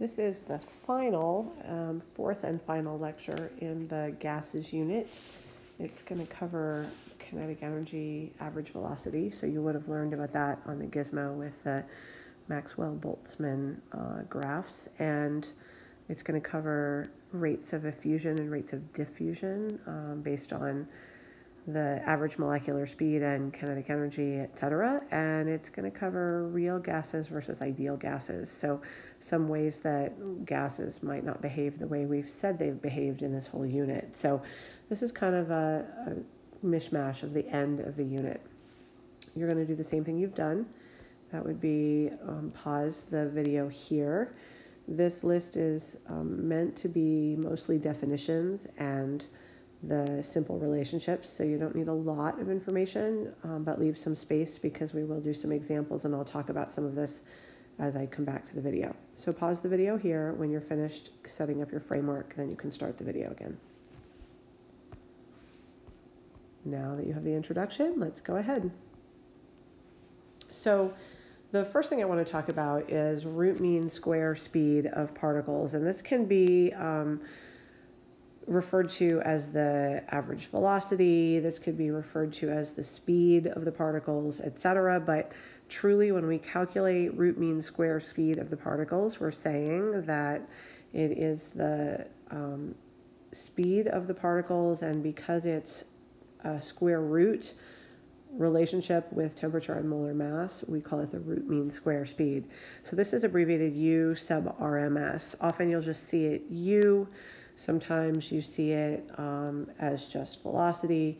This is the final, um, fourth and final lecture in the gases unit. It's going to cover kinetic energy, average velocity. So you would have learned about that on the gizmo with the Maxwell-Boltzmann uh, graphs. And it's going to cover rates of effusion and rates of diffusion um, based on the average molecular speed and kinetic energy, et cetera. And it's going to cover real gases versus ideal gases. So some ways that gases might not behave the way we've said they've behaved in this whole unit. So this is kind of a, a mishmash of the end of the unit. You're going to do the same thing you've done. That would be um, pause the video here. This list is um, meant to be mostly definitions and the simple relationships, so you don't need a lot of information, um, but leave some space because we will do some examples and I'll talk about some of this as I come back to the video. So pause the video here. When you're finished setting up your framework, then you can start the video again. Now that you have the introduction, let's go ahead. So the first thing I want to talk about is root mean square speed of particles, and this can be um, referred to as the average velocity. This could be referred to as the speed of the particles, etc. But truly, when we calculate root mean square speed of the particles, we're saying that it is the um, speed of the particles, and because it's a square root relationship with temperature and molar mass, we call it the root mean square speed. So this is abbreviated U sub RMS. Often you'll just see it U. Sometimes you see it um, as just velocity,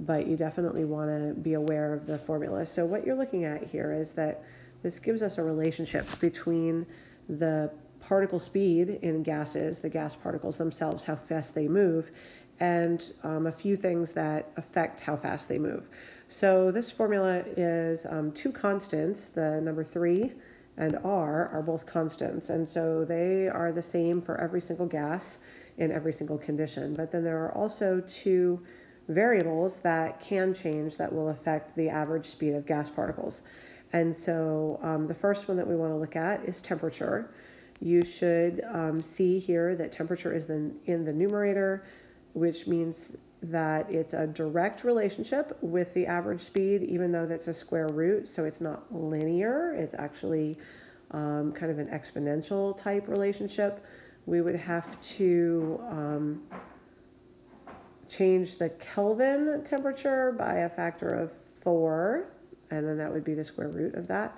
but you definitely want to be aware of the formula. So what you're looking at here is that this gives us a relationship between the particle speed in gases, the gas particles themselves, how fast they move, and um, a few things that affect how fast they move. So this formula is um, two constants, the number three and r are both constants, and so they are the same for every single gas in every single condition. But then there are also two variables that can change that will affect the average speed of gas particles. And so um, the first one that we want to look at is temperature. You should um, see here that temperature is in, in the numerator, which means that it's a direct relationship with the average speed, even though that's a square root, so it's not linear. It's actually um, kind of an exponential type relationship we would have to um, change the Kelvin temperature by a factor of four, and then that would be the square root of that,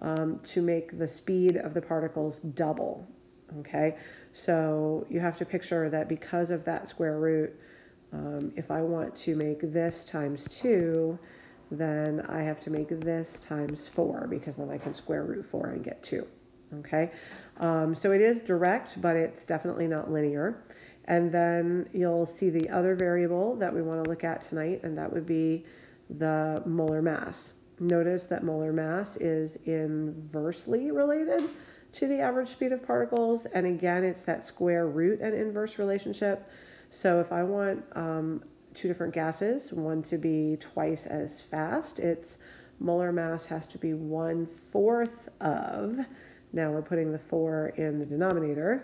um, to make the speed of the particles double. Okay, so you have to picture that because of that square root, um, if I want to make this times two, then I have to make this times four because then I can square root four and get two. Okay, um, so it is direct, but it's definitely not linear. And then you'll see the other variable that we want to look at tonight, and that would be the molar mass. Notice that molar mass is inversely related to the average speed of particles. And again, it's that square root and inverse relationship. So if I want um, two different gases, one to be twice as fast, its molar mass has to be one fourth of now we're putting the 4 in the denominator,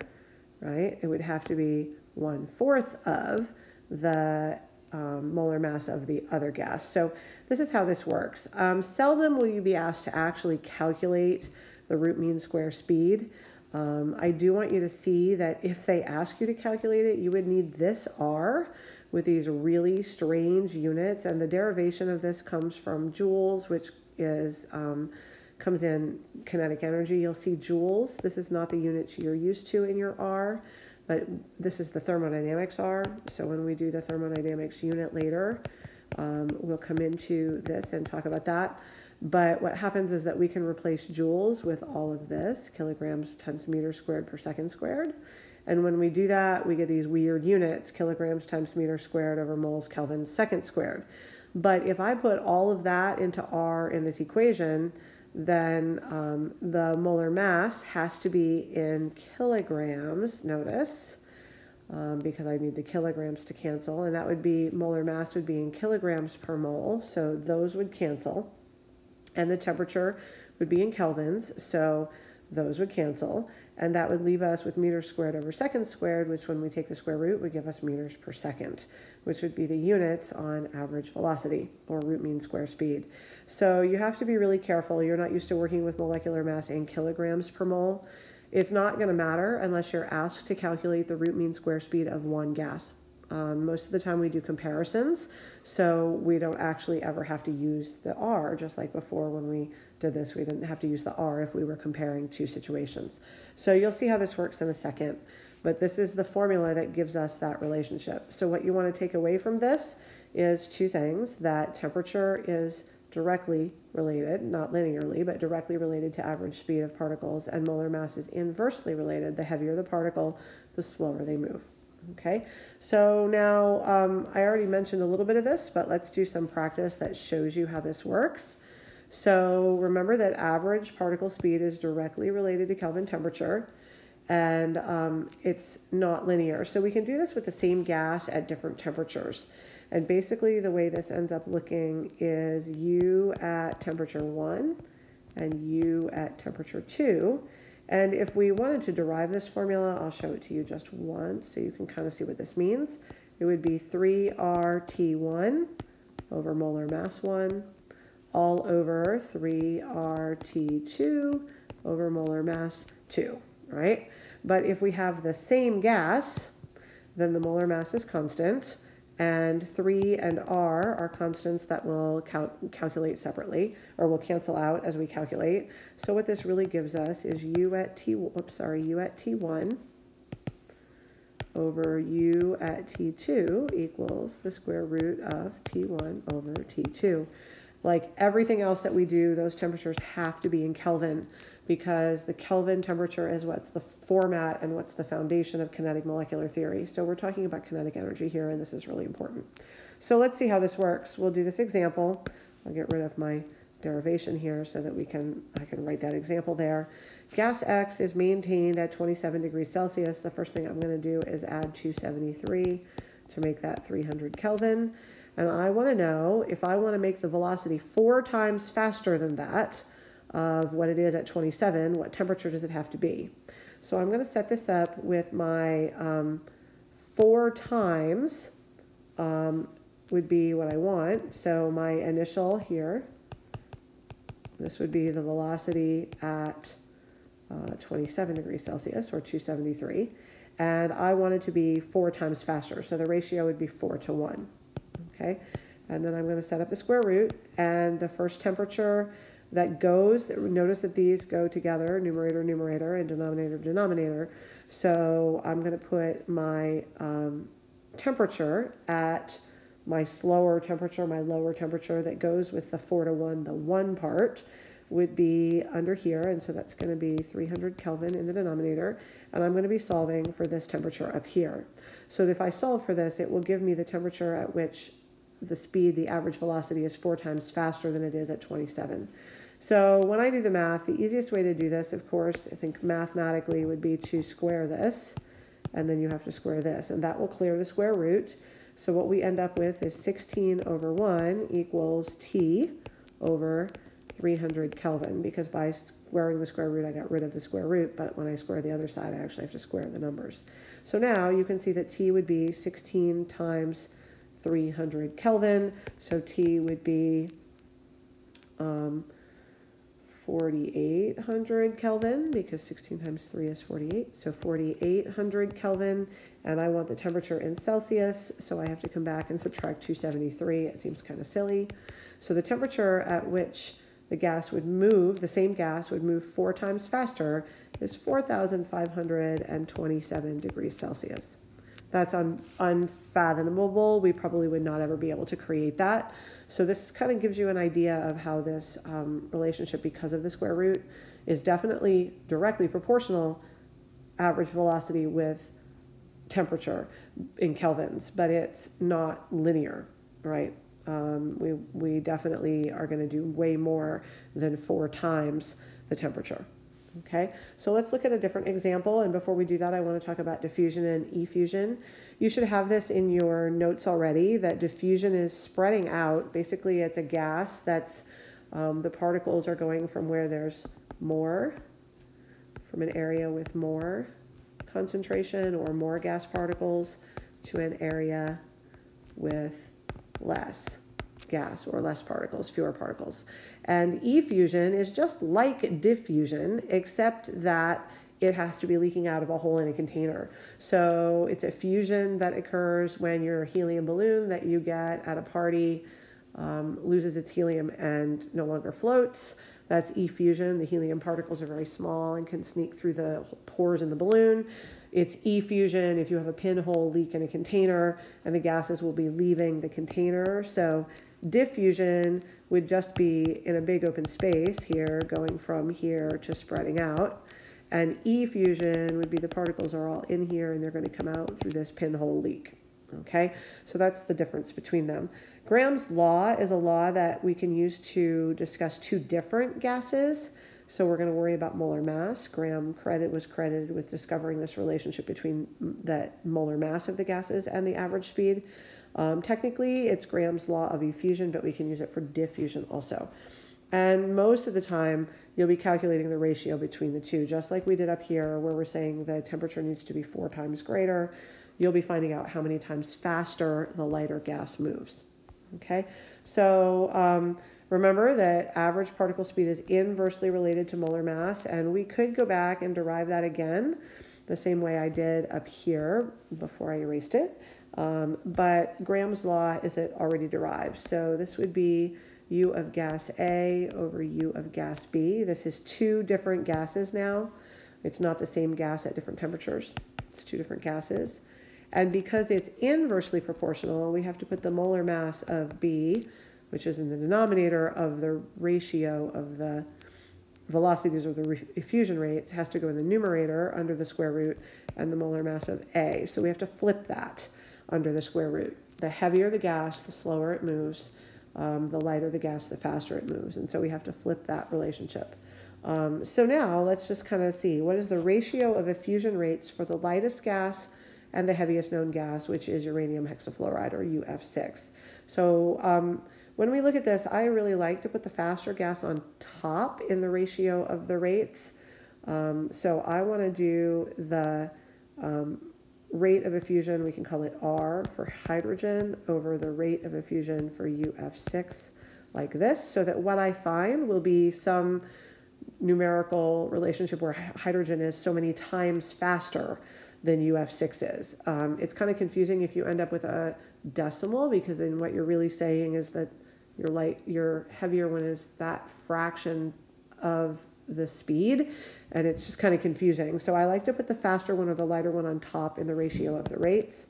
right? It would have to be one fourth of the um, molar mass of the other gas. So this is how this works. Um, seldom will you be asked to actually calculate the root mean square speed. Um, I do want you to see that if they ask you to calculate it, you would need this R with these really strange units. And the derivation of this comes from joules, which is um, comes in kinetic energy. You'll see joules. This is not the units you're used to in your R, but this is the thermodynamics R. So when we do the thermodynamics unit later, um, we'll come into this and talk about that. But what happens is that we can replace joules with all of this, kilograms times meters squared per second squared. And when we do that, we get these weird units, kilograms times meter squared over moles Kelvin second squared. But if I put all of that into R in this equation, then um, the molar mass has to be in kilograms, notice, um, because I need the kilograms to cancel, and that would be molar mass would be in kilograms per mole, so those would cancel. And the temperature would be in kelvins, so those would cancel, and that would leave us with meters squared over seconds squared, which when we take the square root would give us meters per second, which would be the units on average velocity or root mean square speed. So you have to be really careful. You're not used to working with molecular mass in kilograms per mole. It's not going to matter unless you're asked to calculate the root mean square speed of one gas. Um, most of the time we do comparisons, so we don't actually ever have to use the R, just like before when we this, we didn't have to use the R if we were comparing two situations. So you'll see how this works in a second, but this is the formula that gives us that relationship. So what you want to take away from this is two things, that temperature is directly related, not linearly, but directly related to average speed of particles, and molar mass is inversely related. The heavier the particle, the slower they move. Okay, so now um, I already mentioned a little bit of this, but let's do some practice that shows you how this works. So remember that average particle speed is directly related to Kelvin temperature and um, it's not linear. So we can do this with the same gas at different temperatures. And basically the way this ends up looking is U at temperature 1 and U at temperature 2. And if we wanted to derive this formula, I'll show it to you just once so you can kind of see what this means. It would be 3RT1 over molar mass 1 all over 3RT2 over molar mass 2, right? But if we have the same gas, then the molar mass is constant, and 3 and R are constants that will cal calculate separately or will cancel out as we calculate. So what this really gives us is U at T, oops, sorry, U at T1 over U at T2 equals the square root of T1 over T2. Like everything else that we do, those temperatures have to be in Kelvin because the Kelvin temperature is what's the format and what's the foundation of kinetic molecular theory. So we're talking about kinetic energy here, and this is really important. So let's see how this works. We'll do this example. I'll get rid of my derivation here so that we can I can write that example there. Gas X is maintained at 27 degrees Celsius. The first thing I'm going to do is add 273 to make that 300 Kelvin. And I want to know if I want to make the velocity four times faster than that of what it is at 27, what temperature does it have to be? So I'm going to set this up with my um, four times um, would be what I want. So my initial here, this would be the velocity at uh, 27 degrees Celsius or 273. And I want it to be four times faster. So the ratio would be four to one okay? And then I'm going to set up the square root, and the first temperature that goes, notice that these go together, numerator, numerator, and denominator, denominator. So I'm going to put my um, temperature at my slower temperature, my lower temperature that goes with the 4 to 1, the 1 part would be under here, and so that's going to be 300 Kelvin in the denominator, and I'm going to be solving for this temperature up here. So if I solve for this, it will give me the temperature at which the speed, the average velocity is four times faster than it is at 27. So when I do the math, the easiest way to do this, of course, I think mathematically would be to square this, and then you have to square this, and that will clear the square root. So what we end up with is 16 over 1 equals T over 300 Kelvin, because by squaring the square root, I got rid of the square root, but when I square the other side, I actually have to square the numbers. So now you can see that T would be 16 times 300 Kelvin. So T would be um, 4,800 Kelvin because 16 times 3 is 48. So 4,800 Kelvin. And I want the temperature in Celsius. So I have to come back and subtract 273. It seems kind of silly. So the temperature at which the gas would move, the same gas would move four times faster, is 4,527 degrees Celsius that's un, unfathomable. We probably would not ever be able to create that. So this kind of gives you an idea of how this um, relationship, because of the square root, is definitely directly proportional average velocity with temperature in kelvins, but it's not linear, right? Um, we, we definitely are going to do way more than four times the temperature. Okay, so let's look at a different example. And before we do that, I want to talk about diffusion and effusion. You should have this in your notes already that diffusion is spreading out. Basically, it's a gas that's um, the particles are going from where there's more from an area with more concentration or more gas particles to an area with less gas or less particles, fewer particles. And effusion is just like diffusion, except that it has to be leaking out of a hole in a container. So it's effusion that occurs when your helium balloon that you get at a party um, loses its helium and no longer floats. That's effusion. The helium particles are very small and can sneak through the pores in the balloon. It's effusion if you have a pinhole leak in a container and the gases will be leaving the container. So diffusion would just be in a big open space here, going from here to spreading out. And effusion would be the particles are all in here and they're going to come out through this pinhole leak. Okay, so that's the difference between them. Graham's law is a law that we can use to discuss two different gases. So we're going to worry about molar mass. Graham credit was credited with discovering this relationship between that molar mass of the gases and the average speed. Um, technically, it's Graham's law of effusion, but we can use it for diffusion also. And most of the time, you'll be calculating the ratio between the two, just like we did up here, where we're saying the temperature needs to be four times greater. You'll be finding out how many times faster the lighter gas moves. Okay, so um, remember that average particle speed is inversely related to molar mass, and we could go back and derive that again the same way I did up here before I erased it. Um, but Graham's law is it already derived. So this would be U of gas A over U of gas B. This is two different gases now. It's not the same gas at different temperatures. It's two different gases. And because it's inversely proportional, we have to put the molar mass of B, which is in the denominator of the ratio of the velocities or the effusion rate, has to go in the numerator under the square root and the molar mass of A. So we have to flip that under the square root. The heavier the gas, the slower it moves. Um, the lighter the gas, the faster it moves. And so we have to flip that relationship. Um, so now let's just kind of see what is the ratio of effusion rates for the lightest gas and the heaviest known gas, which is uranium hexafluoride or UF6. So um, when we look at this, I really like to put the faster gas on top in the ratio of the rates. Um, so I want to do the um, rate of effusion, we can call it R for hydrogen over the rate of effusion for UF6 like this, so that what I find will be some numerical relationship where hydrogen is so many times faster than UF6 is. Um, it's kind of confusing if you end up with a decimal because then what you're really saying is that your light, your heavier one is that fraction of the speed and it's just kind of confusing. So I like to put the faster one or the lighter one on top in the ratio of the rates,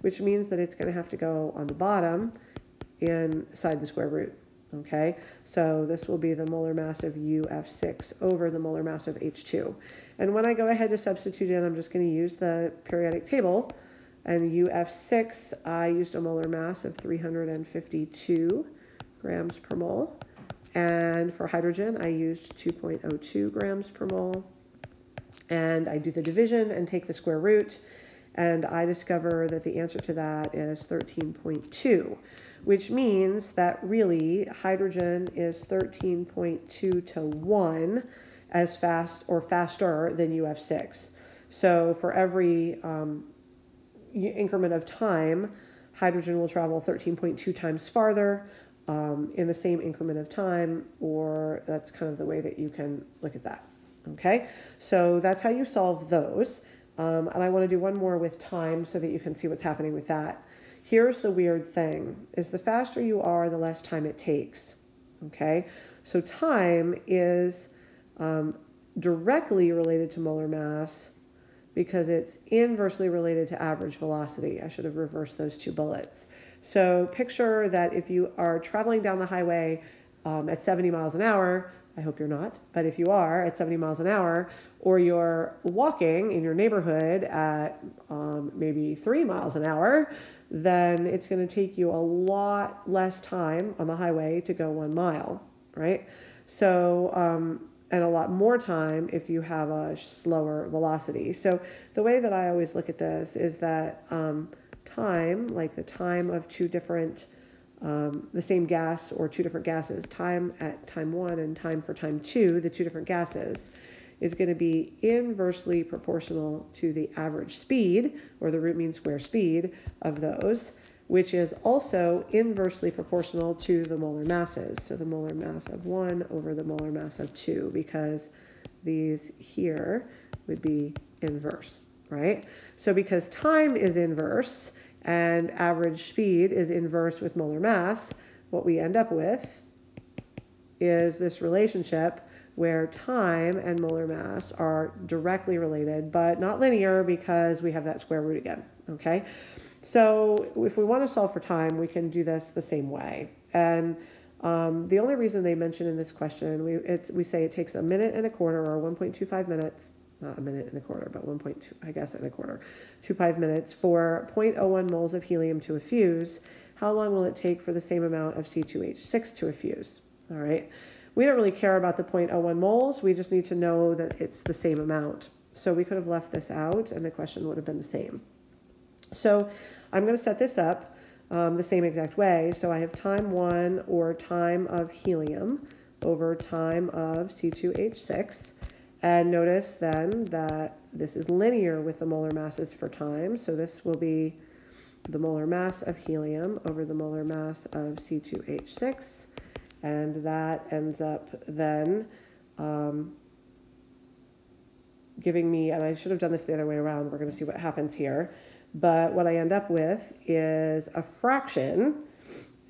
which means that it's going to have to go on the bottom inside the square root. Okay, so this will be the molar mass of UF6 over the molar mass of H2. And when I go ahead to substitute in, I'm just going to use the periodic table. And UF6, I used a molar mass of 352 grams per mole. And for hydrogen, I used 2.02 grams per mole. And I do the division and take the square root. And I discover that the answer to that is 13.2, which means that really hydrogen is 13.2 to 1 as fast or faster than UF6. So for every um, increment of time, hydrogen will travel 13.2 times farther, um, in the same increment of time, or that's kind of the way that you can look at that. Okay, so that's how you solve those. Um, and I want to do one more with time so that you can see what's happening with that. Here's the weird thing, is the faster you are, the less time it takes. Okay, so time is um, directly related to molar mass because it's inversely related to average velocity. I should have reversed those two bullets. So picture that if you are traveling down the highway um, at 70 miles an hour, I hope you're not, but if you are at 70 miles an hour, or you're walking in your neighborhood at um, maybe three miles an hour, then it's going to take you a lot less time on the highway to go one mile, right? So, um, and a lot more time if you have a slower velocity. So, the way that I always look at this is that um, time, like the time of two different, um, the same gas or two different gases, time at time one and time for time two, the two different gases, is going to be inversely proportional to the average speed, or the root mean square speed of those, which is also inversely proportional to the molar masses. So the molar mass of 1 over the molar mass of 2, because these here would be inverse, right? So because time is inverse and average speed is inverse with molar mass, what we end up with is this relationship where time and molar mass are directly related, but not linear because we have that square root again, okay? So if we want to solve for time, we can do this the same way. And um, the only reason they mention in this question, we, we say it takes a minute and a quarter or 1.25 minutes, not a minute and a quarter, but 1.2, I guess, and a quarter, 25 minutes for 0.01 moles of helium to effuse. How long will it take for the same amount of C2H6 to effuse? All right. We don't really care about the 0.01 moles. We just need to know that it's the same amount. So we could have left this out and the question would have been the same. So I'm going to set this up um, the same exact way. So I have time 1 or time of helium over time of C2H6. And notice then that this is linear with the molar masses for time. So this will be the molar mass of helium over the molar mass of C2H6 and that ends up then um, giving me, and I should have done this the other way around, we're going to see what happens here, but what I end up with is a fraction,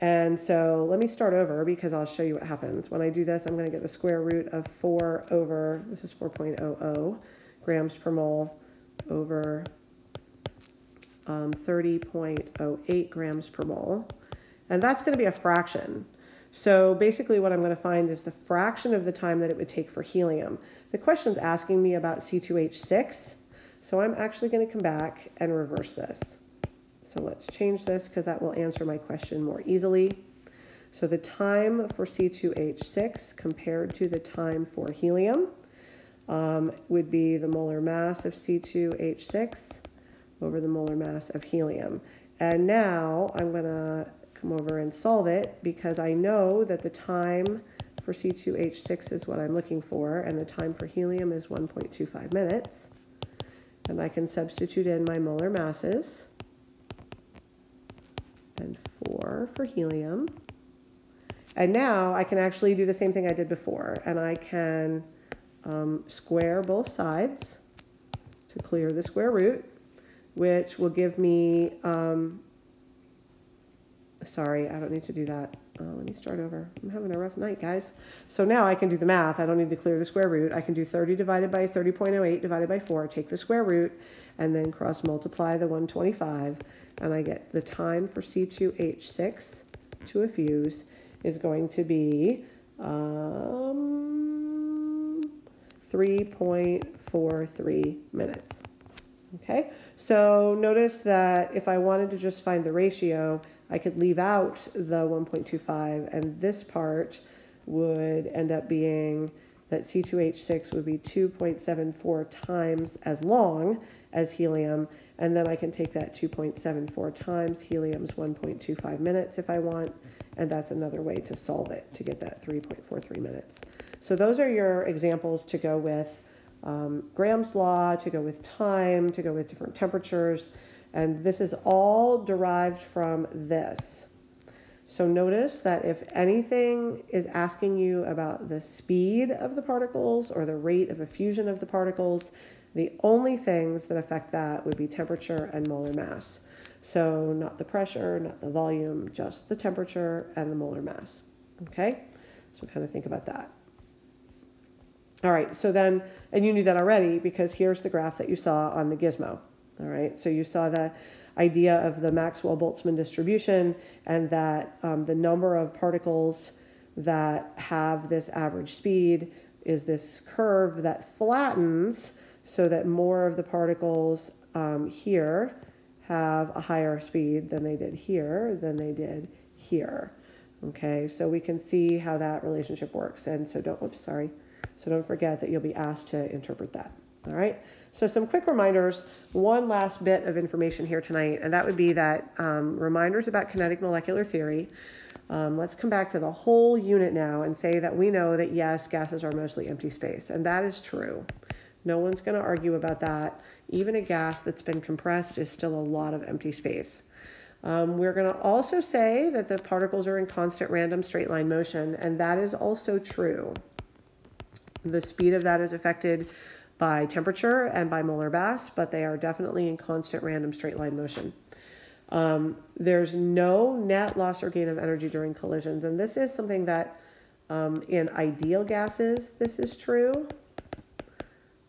and so let me start over because I'll show you what happens. When I do this, I'm going to get the square root of 4 over, this is 4.00 grams per mole over um, 30.08 grams per mole. And that's going to be a fraction. So basically what I'm going to find is the fraction of the time that it would take for helium. The question's asking me about C2H6, so I'm actually going to come back and reverse this. So let's change this because that will answer my question more easily. So the time for C2H6 compared to the time for helium um, would be the molar mass of C2H6 over the molar mass of helium. And now I'm going to come over and solve it because I know that the time for C2H6 is what I'm looking for and the time for helium is 1.25 minutes. And I can substitute in my molar masses and 4 for helium. And now I can actually do the same thing I did before and I can um, square both sides to clear the square root, which will give me um, Sorry, I don't need to do that. Uh, let me start over. I'm having a rough night, guys. So now I can do the math. I don't need to clear the square root. I can do 30 divided by 30.08 divided by 4, take the square root, and then cross multiply the 125, and I get the time for C2H6 to effuse is going to be um, 3.43 minutes. Okay, so notice that if I wanted to just find the ratio, I could leave out the 1.25 and this part would end up being that C2H6 would be 2.74 times as long as helium and then I can take that 2.74 times helium's 1.25 minutes if I want and that's another way to solve it to get that 3.43 minutes. So those are your examples to go with um, Graham's law, to go with time, to go with different temperatures. And this is all derived from this. So notice that if anything is asking you about the speed of the particles or the rate of effusion of the particles, the only things that affect that would be temperature and molar mass. So not the pressure, not the volume, just the temperature and the molar mass. Okay? So kind of think about that. All right, so then, and you knew that already because here's the graph that you saw on the gizmo. All right, so you saw the idea of the Maxwell-Boltzmann distribution and that um, the number of particles that have this average speed is this curve that flattens so that more of the particles um, here have a higher speed than they did here, than they did here. Okay, so we can see how that relationship works. And so don't, oops, sorry. So don't forget that you'll be asked to interpret that. All right. So some quick reminders. One last bit of information here tonight, and that would be that um, reminders about kinetic molecular theory. Um, let's come back to the whole unit now and say that we know that yes, gases are mostly empty space, and that is true. No one's going to argue about that. Even a gas that's been compressed is still a lot of empty space. Um, we're going to also say that the particles are in constant random straight line motion, and that is also true. The speed of that is affected by temperature and by molar mass, but they are definitely in constant random straight line motion. Um, there's no net loss or gain of energy during collisions, and this is something that um, in ideal gases, this is true.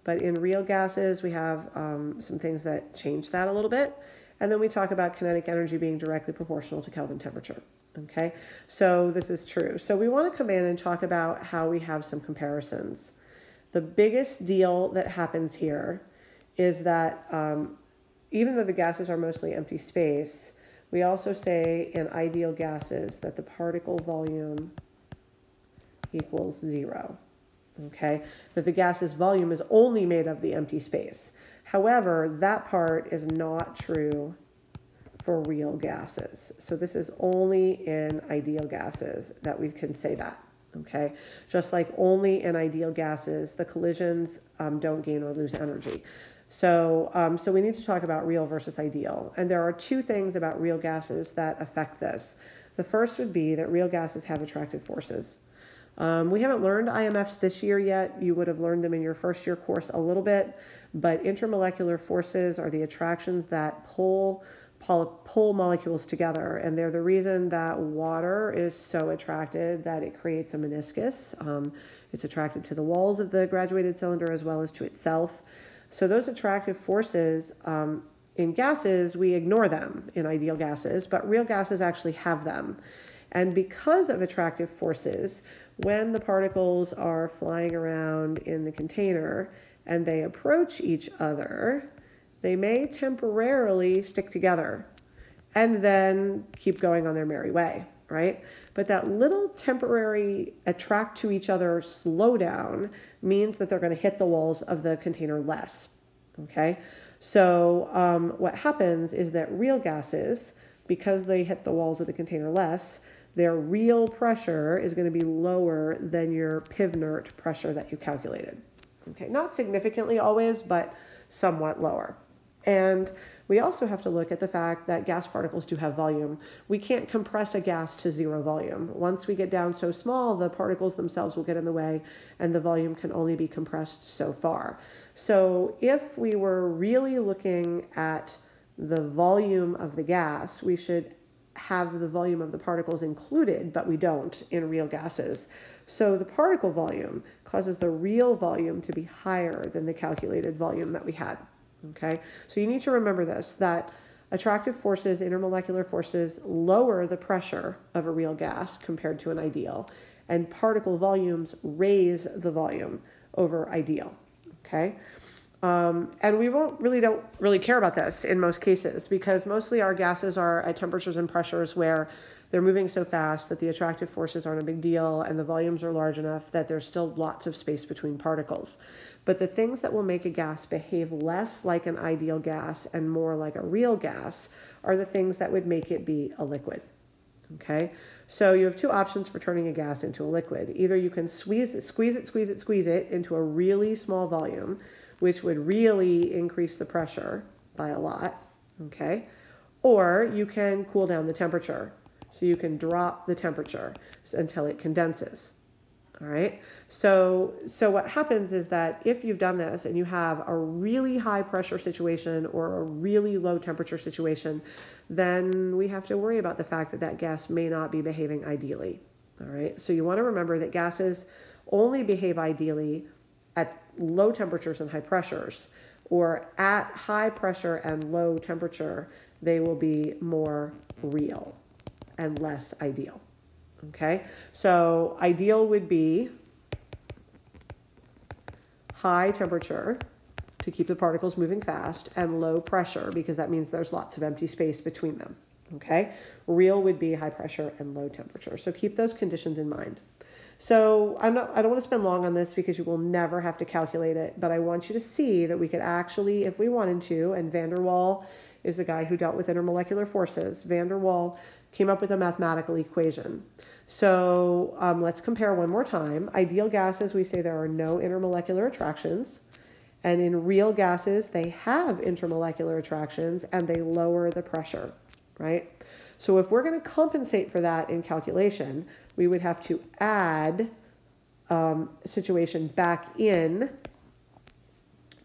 But in real gases, we have um, some things that change that a little bit. And then we talk about kinetic energy being directly proportional to Kelvin temperature. Okay, so this is true. So we want to come in and talk about how we have some comparisons. The biggest deal that happens here is that um, even though the gases are mostly empty space, we also say in ideal gases that the particle volume equals zero. Okay, that the gas's volume is only made of the empty space. However, that part is not true for real gases. So this is only in ideal gases that we can say that. Okay, just like only in ideal gases, the collisions um, don't gain or lose energy. So, um, so we need to talk about real versus ideal. And there are two things about real gases that affect this. The first would be that real gases have attractive forces. Um, we haven't learned IMFs this year yet. You would have learned them in your first year course a little bit, but intermolecular forces are the attractions that pull pull molecules together, and they're the reason that water is so attracted that it creates a meniscus. Um, it's attracted to the walls of the graduated cylinder as well as to itself. So those attractive forces um, in gases, we ignore them in ideal gases, but real gases actually have them. And because of attractive forces, when the particles are flying around in the container and they approach each other, they may temporarily stick together and then keep going on their merry way, right? But that little temporary attract to each other slowdown means that they're going to hit the walls of the container less, okay? So um, what happens is that real gases, because they hit the walls of the container less, their real pressure is going to be lower than your Pivnert pressure that you calculated. Okay, not significantly always, but somewhat lower. And we also have to look at the fact that gas particles do have volume. We can't compress a gas to zero volume. Once we get down so small, the particles themselves will get in the way and the volume can only be compressed so far. So if we were really looking at the volume of the gas, we should have the volume of the particles included, but we don't in real gases. So the particle volume causes the real volume to be higher than the calculated volume that we had. Okay, so you need to remember this that attractive forces, intermolecular forces, lower the pressure of a real gas compared to an ideal, and particle volumes raise the volume over ideal. Okay. Um, and we won't really don't really care about this in most cases because mostly our gases are at temperatures and pressures where they're moving so fast that the attractive forces aren't a big deal and the volumes are large enough that there's still lots of space between particles. But the things that will make a gas behave less like an ideal gas and more like a real gas are the things that would make it be a liquid. Okay, so you have two options for turning a gas into a liquid. Either you can squeeze it, squeeze it, squeeze it, squeeze it into a really small volume, which would really increase the pressure by a lot, okay? Or you can cool down the temperature. So you can drop the temperature until it condenses. All right. So, so what happens is that if you've done this and you have a really high pressure situation or a really low temperature situation, then we have to worry about the fact that that gas may not be behaving ideally. All right. So you want to remember that gases only behave ideally at low temperatures and high pressures, or at high pressure and low temperature, they will be more real and less ideal. Okay, so ideal would be high temperature to keep the particles moving fast and low pressure because that means there's lots of empty space between them. Okay, real would be high pressure and low temperature. So keep those conditions in mind. So I'm not, I don't want to spend long on this because you will never have to calculate it, but I want you to see that we could actually, if we wanted to, and van der Waal is the guy who dealt with intermolecular forces. Van der Waal came up with a mathematical equation. So um, let's compare one more time. Ideal gases, we say there are no intermolecular attractions. And in real gases, they have intermolecular attractions and they lower the pressure, right? So if we're going to compensate for that in calculation, we would have to add um, situation back in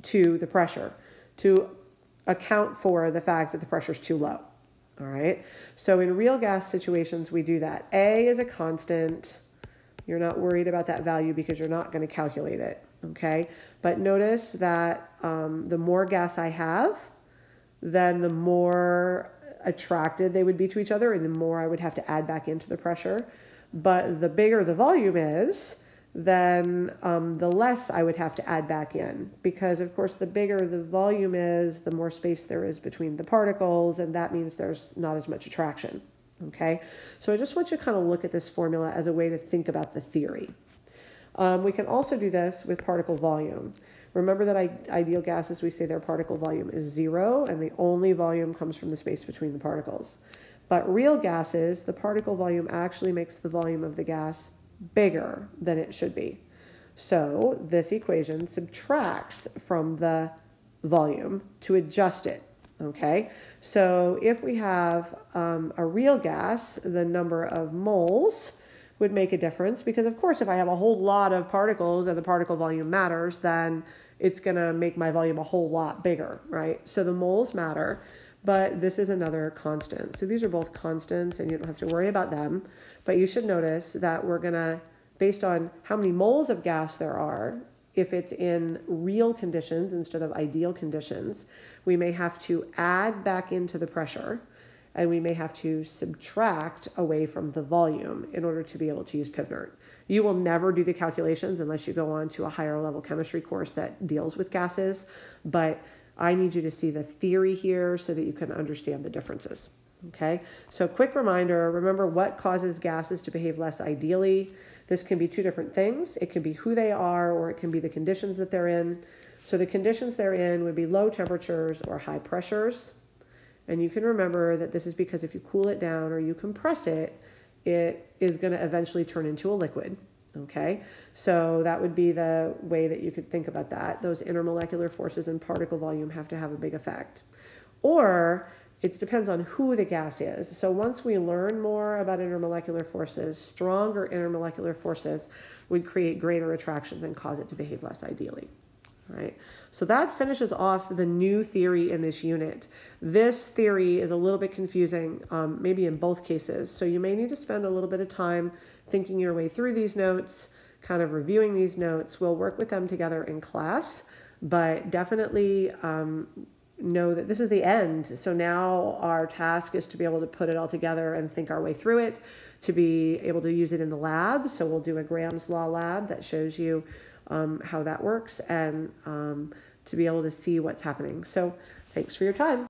to the pressure to account for the fact that the pressure is too low. All right. So in real gas situations, we do that. A is a constant. You're not worried about that value because you're not going to calculate it. Okay. But notice that um, the more gas I have, then the more attracted they would be to each other and the more I would have to add back into the pressure. But the bigger the volume is, then um, the less I would have to add back in. Because, of course, the bigger the volume is, the more space there is between the particles, and that means there's not as much attraction. Okay, so I just want you to kind of look at this formula as a way to think about the theory. Um, we can also do this with particle volume. Remember that ideal gases, we say their particle volume is zero, and the only volume comes from the space between the particles. But real gases, the particle volume actually makes the volume of the gas bigger than it should be. So this equation subtracts from the volume to adjust it. Okay, so if we have um, a real gas, the number of moles would make a difference because, of course, if I have a whole lot of particles and the particle volume matters, then it's going to make my volume a whole lot bigger, right? So the moles matter, but this is another constant. So these are both constants and you don't have to worry about them, but you should notice that we're going to, based on how many moles of gas there are, if it's in real conditions instead of ideal conditions, we may have to add back into the pressure and we may have to subtract away from the volume in order to be able to use PivNert. You will never do the calculations unless you go on to a higher level chemistry course that deals with gases, but I need you to see the theory here so that you can understand the differences. Okay, so quick reminder remember what causes gases to behave less ideally. This can be two different things it can be who they are, or it can be the conditions that they're in. So, the conditions they're in would be low temperatures or high pressures. And you can remember that this is because if you cool it down or you compress it, it is going to eventually turn into a liquid. Okay, so that would be the way that you could think about that. Those intermolecular forces and particle volume have to have a big effect. Or it depends on who the gas is. So once we learn more about intermolecular forces, stronger intermolecular forces would create greater attraction and cause it to behave less ideally. Right, so that finishes off the new theory in this unit. This theory is a little bit confusing, um, maybe in both cases. So you may need to spend a little bit of time thinking your way through these notes, kind of reviewing these notes. We'll work with them together in class, but definitely um, know that this is the end. So now our task is to be able to put it all together and think our way through it, to be able to use it in the lab. So we'll do a Graham's Law lab that shows you um, how that works and um, to be able to see what's happening. So thanks for your time.